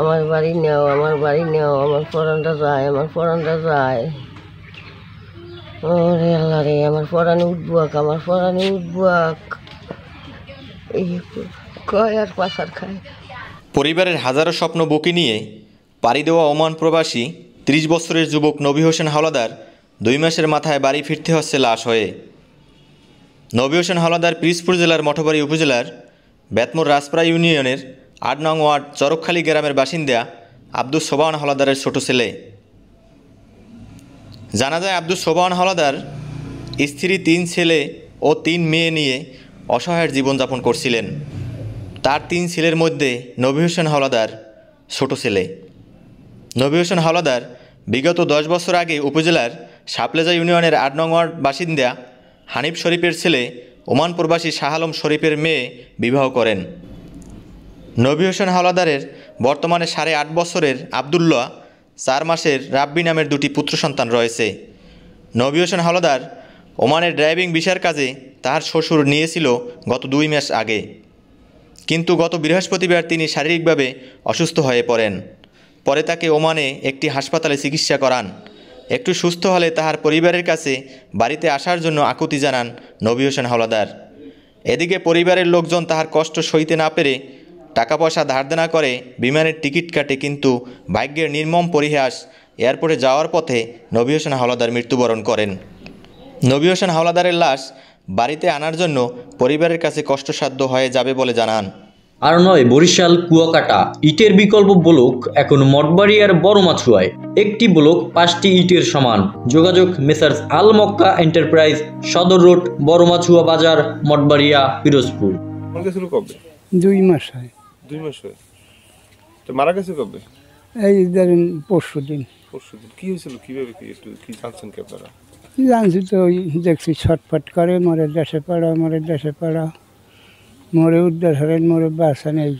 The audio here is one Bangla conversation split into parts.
আমার বাড়ি নেও, আমার বাড়ি নেও, আমার পরানটা যায়, আমার পরানটা যায়। ওরে আল্লাহ রে, আমার পরানে উঠবাক আমার পরানে উঠবাক এই কয় আর পাশার খায়। পরিবারের হাজারো স্বপ্ন বুকে নিয়ে পাড়ি দেওয়া ওমান প্রবাসী ত্রিশ বছরের যুবক নবী হোসেন হাওলাদার দুই মাসের মাথায় বাড়ি ফিরতে হচ্ছে লাশ হয়ে। নবী হোসেন হাওলাদার পিরিজপুর জেলার মঠবাড়ি উপজেলার বেতমোর রাজপাড়া ইউনিয়নের আট নং ওয়ার্ড, চরকখালী গ্রামের বাসিন্দা আব্দুল সোবান হাওলাদারের ছোট ছেলে। জানা যায় আব্দুল সোবান হাওলাদার স্ত্রী, তিন ছেলে ও তিন মেয়ে নিয়ে অসহায়ের জীবনযাপন করছিলেন। তার তিন ছেলের মধ্যে নবী হোসেন হাওলাদার ছোট ছেলে। নবী হোসেন হাওলাদার বিগত দশ বছর আগে উপজেলার সাপলেজা ইউনিয়নের আট নং ওয়ার্ড বাসিন্দা হানিফ শরীফের ছেলে ওমান প্রবাসী শাহ আলম শরীফের মেয়ে বিবাহ করেন। নবী হোসেন হাওলাদারের বর্তমানে সাড়ে আট বছরের আবদুল্লাহ চার মাসের রাব্বি নামের দুটি পুত্র সন্তান রয়েছে। নবী হোসেন হাওলাদার ওমানের ড্রাইভিং বিষয়ের কাজে তার শ্বশুর নিয়েছিল গত দুই মাস আগে। কিন্তু গত বৃহস্পতিবার তিনি শারীরিকভাবে অসুস্থ হয়ে পড়েন। পরে তাকে ওমানে একটি হাসপাতালে চিকিৎসা করান। একটু সুস্থ হলে তাহার পরিবারের কাছে বাড়িতে আসার জন্য আকুতি জানান নবী হোসেন হাওলাদার। এদিকে পরিবারের লোকজন তাহার কষ্ট সইতে না পেরে টাকা পয়সা ধার দেনা করে বিমানের টিকিট কাটে কিন্তু ভাগ্যের নির্মম পরিহাস এয়ারপোর্টে যাওয়ার পথে নবী হোসেন হাওলাদার মৃত্যুবরণ করেন। নবী হোসেন হাওলাদারের লাশ বাড়িতে আনার জন্য পরিবারের কাছে কষ্টসাধ্য হয়ে যাবে বলে জানান। আর নয় বরিশাল কুয়াকাটা। ইটের বিকল্প ব্লক এখন মঠবাড়িয়ার বড় মাছুয়ায়। একটি ব্লক পাঁচটি ইটের সমান। যোগাযোগ মেসার্স আল মক্কা এন্টারপ্রাইজ সদর রোড বড় মাছুয়া বাজার মঠবাড়িয়া পিরোজপুর। দুই মাস হয়। দুই মাস হয়ে। তো মারা গেছে কবে? এই ধরেন পরশু দিন। পরশু দিন। কি হয়েছিল? কীভাবে কি একটু কি জানছেন কি আপনারা? জানছি তো ওই দেখছি ছটফট করে মরে দেশে পাড়া মরে দেশে পাড়া মরে উদ্ধার হরেন মরে বাসা নেই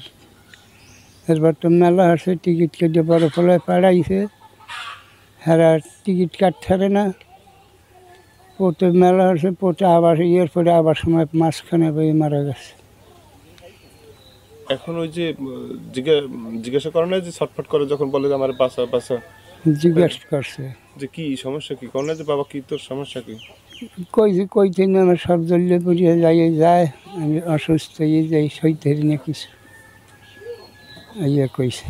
এরপর তো মেলা আসে টিকিট কেটে বড় ফলে পাড়াইছে হেরা টিকিট কাটতে না। পোতে মেলা আসে পোতে আবার ইয়ের পরে আবার সময় মাঝখানে বই মারা গেছে। এখন ওই যে জিজ্ঞাসা করে না যে ছটফট করে যখন বলে যে আমার বাসা বাসা। জিজ্ঞাসা করছে। যে কি সমস্যা কি? করে না যে বাবা কি তোর সমস্যা কি? কই যে কই থেকে আমার সব জল্লে পড়িয়ে যাই যায় আমি অসুস্থ হয়ে যাই সইতে না কিছু। ইয়ে কইছে।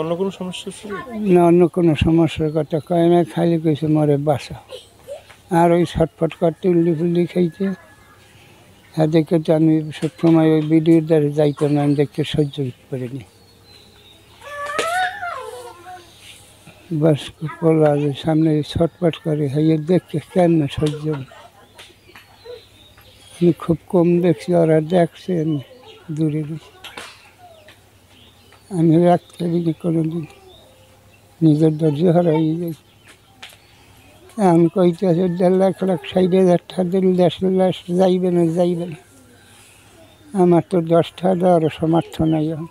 অন্য কোনো সমস্যা ছিল? না অন্য কোনো সমস্যার কথা কয় না খালি কইছে মরে বাসা। আর ওই ছটফট করতে উল্লি ফুল্লি খাইছে। হ্যাঁ দেখে তো আমি সবসময় ওই বিডিওর দ্বারা যাইতাম না, আমি দেখতে সহ্য করতে পারিনি বাস যে সামনে ছটফট করে, হাইয়ে দেখতে কেন না সহ্য? আমি খুব কম দেখছি, ওরা দেখছে আমি দূরে আমি রাখতে পারিনি কোনো দিন নিজের ধৈর্য হারাই যাই। এখন কইতে আছে দেড় লাখ লাখ ষাট হাজার টাকা দিলে দেশ লাখ যাইবে না যাইবে না। আমার তো দশটা দেওয়ার সমর্থ নাই এখন।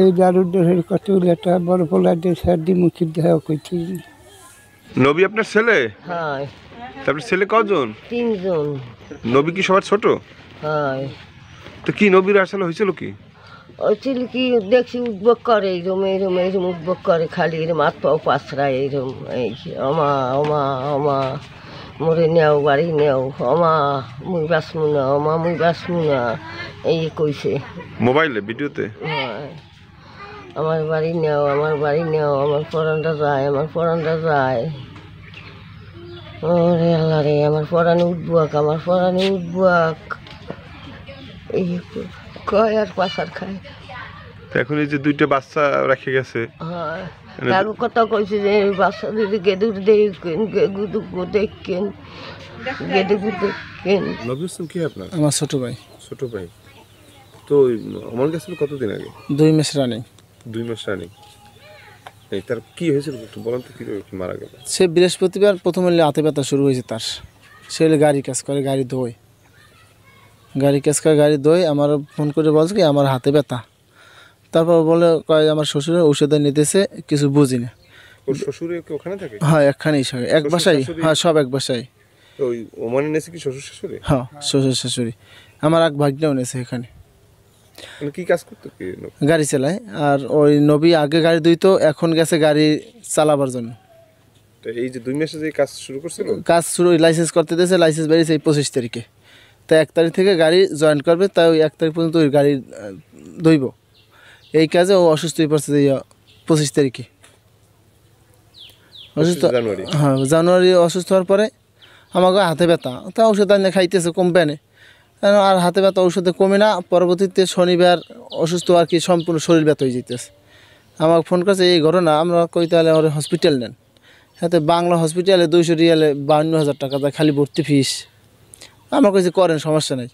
এই দারুদ্রের কত একটা বড় পোলা দিয়ে সার্দি মুখি দেওয়া কইতে নবী আপনার ছেলে? হয়। তারপরে ছেলে কজন? তিনজন। নবী কি সবার ছোট? হ্যাঁ। তো কি নবীর আসলে হয়েছিল কি? ওই ছিল কি দেখছি উদ্যোগ করে এইরম এইরম এইরম উদ্যোগ করে খালি এরম হাত পাও পাঁচরায় এইরম এই অমা অমা অমা মরে নেও বাড়ি নেও অমা মুই বাঁচমু না অমা মুই বাঁচমু না এই কইছে। মোবাইলে ভিডিওতে? হয়। আমার বাড়ি নেও আমার বাড়ি নেও আমার পরানটা যায় আমার পরানটা যায়। ওরে আল্লাহ রে আমার পরানে উঠবাক আমার পরানে উঠবাক এই কয় আর পাশার খায়। তো এখন এই যে দুইটা বাচ্চা রেখে গেছে হয় কথা কইছে যে বাচ্চা দিদি গেদুর দেখেন গেদু দেখেন গেদু দেখেন নবী হোসেন কি আপনার? আমার ছোট ভাই। ছোট ভাই। তো ওই অমর গেছিল কতদিন আগে? দুই মাস রানিং দুই মাস রানিং এই তার কি হয়েছিল? একটু বলেন তো কীভাবে মারা গেল? সে বৃহস্পতিবার প্রথমে হাতে ব্যথা শুরু হয়েছে তার। সে হলে গাড়ি কাজ করে গাড়ি ধোয়। গাড়ি কাজ করে গাড়ি ধোয় আমার ফোন করে বলছে কি আমার হাতে ব্যথা। তারপর বলে কয় আমার শ্বশুরের ঔষধ নিতেছে কিছু বুঝি না শ্বশুর ওখানে থাকে? হ্যাঁ একখানেই সব এক বাসায় হ্যাঁ সব এক বাসায়। তো ওই ওমানে নেছে কি শ্বশুর শাশুড়ি? হ্যাঁ শ্বশুর শাশুড়ি। আমার এক ভাগ্নেও নেছে এখানে। মানে কি কাজ করতো গাড়ি চালায়। আর ওই নবী আগে গাড়ি ধুইতো এখন গেছে গাড়ি চালাবার জন্য। তো এই যে দুই মাসে যে কাজ শুরু করছিল? কাজ শুরু লাইসেন্স করতে দিয়েছে লাইসেন্স বেরিয়েছে এই পঁচিশ তারিখে। তো এক তারিখ থেকে গাড়ি জয়েন করবে তাই ওই এক তারিখ পর্যন্ত ওই গাড়ি ধুইব। এই কাজে ও অসুস্থ হয়ে পড়ছে পঁচিশ তারিখে। অসুস্থ জানুয়ারি। হ্যাঁ জানুয়ারি অসুস্থ হওয়ার পরে আমাকে হাতে ব্যথা। তা ওষুধ আনে খাইতেছে কমবে না। কেন আর হাতে ব্যথা ওষুধে কমে না পরবর্তীতে শনিবার অসুস্থ আর কি সম্পূর্ণ শরীর ব্যথা হয়ে যেতেছে আমাকে ফোন করছে এই ঘটনা আমরা কই তাহলে আমার হসপিটাল নেন? হাতে বাংলা হসপিটালে দুইশো রিয়ালে বান্ন হাজার টাকা দেয় খালি ভর্তি ফিস আমার কাছে করেন, সমস্যা নেই।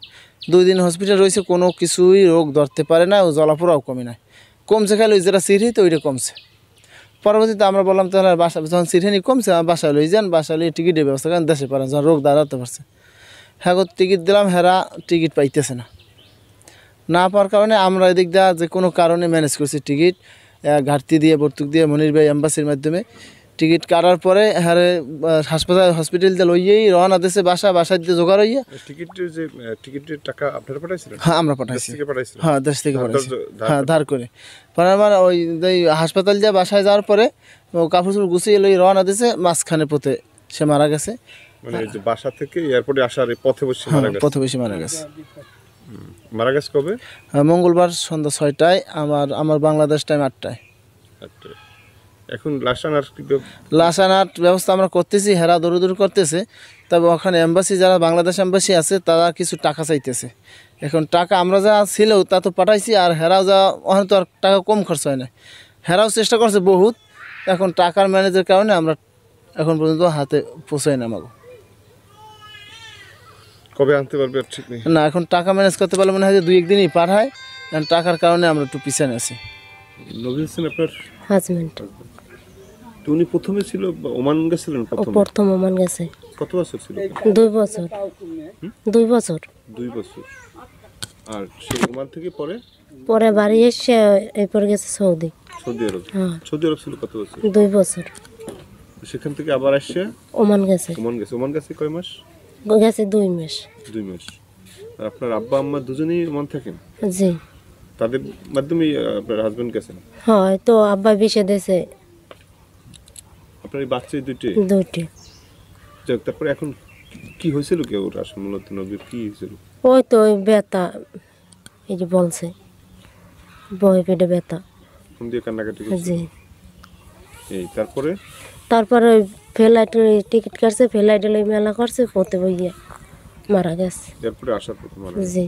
দুই দিন হসপিটাল রয়েছে, কোনো কিছুই রোগ ধরতে পারে না, ও জলাপোড়াও কমে নাই। কমছে খালি ওই যেটা সিঁড়ি, তো ওইটা কমছে। পরবর্তীতে আমরা বললাম, তাহলে বাসা যখন সিরিয়ানি কমছে বাসায় লই যান, বাসায় লই টিকিটের ব্যবস্থা করেন, দেশে পারেন যখন রোগ দাঁড়াতে পারছে। হ্যাঁ টিকিট দিলাম, হেরা টিকিট পাইতেছে না। না পাওয়ার কারণে আমরা এদিক দিয়ে যে কোনো কারণে ম্যানেজ করছি টিকিট ঘাটতি দিয়ে ভর্তুক দিয়ে, মনির ভাই এম্বাসির মাধ্যমে। টিকিট কাটার পরে হারে হাসপাতাল হসপিটাল দিয়ে লইয়েই রওনা দিয়েছে বাসা বাসায় দিয়ে জোগাড় হইয়া। টিকিটের যে টিকিটের টাকা আপনারা পাঠাইছিলেন? হ্যাঁ আমরা পাঠাইছি। হ্যাঁ দেশ থেকে পাঠাইছি। হ্যাঁ ধার করে। পরে আমার ওই ওই হাসপাতাল যা বাসায় যাওয়ার পরে ও কাপড় চোপড় গুছিয়ে লই রওনা দিয়েছে মাঝখানে পথে সে মারা গেছে। মানে যে বাসা থেকে এয়ারপোর্টে আসার পথে বসে মারা গেছে। পথে বেশি মারা গেছে। মারা গেছে কবে? আর মঙ্গলবার সন্ধ্যা ছয়টায় আমার আমার বাংলাদেশ টাইম আটটায়। আচ্ছা। এখন লাশ আনার কি ব্যাপ- লাশ আনার ব্যবস্থা আমরা করতেছি হেরা দৌড় দৌড় করতেছে। তবে ওখানে এম্বাসি যারা বাংলাদেশ এম্বাসি আছে তারা কিছু টাকা চাইতেছে। এখন টাকা আমরা যা ছিল তা তো পাঠাইছি আর হেরাও যা ওখানে তো আর টাকা কম খরচ হয় না। হেরাও চেষ্টা করছে বহুত এখন টাকার ম্যানেজের কারণে আমরা এখন পর্যন্ত হাতে পৌঁছাই না আমাকে কবে আনতে পারবে ঠিক নেই। না এখন টাকা ম্যানেজ করতে পারলে মনে হয় যে দুই একদিনই পাঠায় কারণ টাকার কারণে আমরা একটু পিছনে আছি। নবী হোসেন আপনার হাজবেন্ড। তো উনি প্রথমে ছিল ওমান গেছিলেন প্রথমে? প্রথম ওমান গেছে। কত বছর ছিল? দুই বছর। দুই বছর। দুই বছর। আর সেই ওমান থেকে পরে? পরে বাড়ি এসে এরপর গেছে সৌদি। সৌদি আরব। হ্যাঁ। সৌদি আরব ছিল কত বছর? দুই বছর। সেখান থেকে আবার আসছে? ওমান গেছে। ওমান গেছে। ওমান গেছে কয় মাস? গেছে দুই মাস। দুই মাস। আর আপনার আব্বা আম্মা দুজনেই ওমান থাকেন? জি। তাদের মাধ্যমেই আপনার হাজবেন্ড গেছেন? হয় তো আব্বা বিষে দিয়েছে। আপনার এই বাচ্চা দুইটি? দুইটি। যাক তারপরে এখন কি হয়েছিল কি ওর আসলে মূলত নবীর কি হয়েছিল? ওই তো ওই ব্যথা এই যে বলছে বই পেটে ব্যথা। ফোন দিয়ে কান্নাকাটি করছে? জি। এই তারপরে? তারপরে ওই ফ্লাইটের টিকিট কাটছে ফ্লাইটে লই মেলা করছে পথে বইয়া মারা গেছে। এরপরে আসার প্রথম মারা জি।